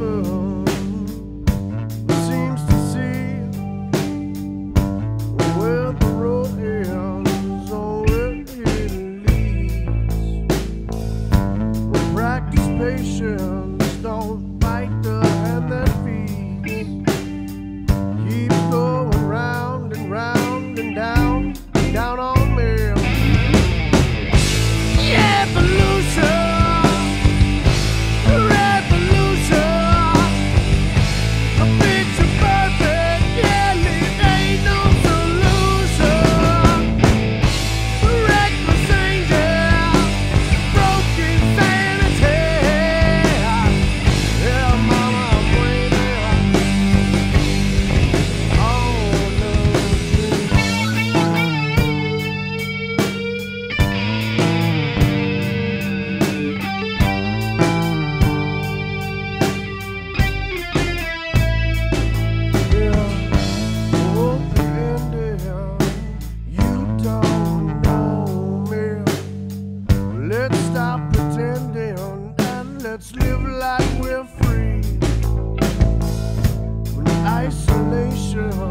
never Where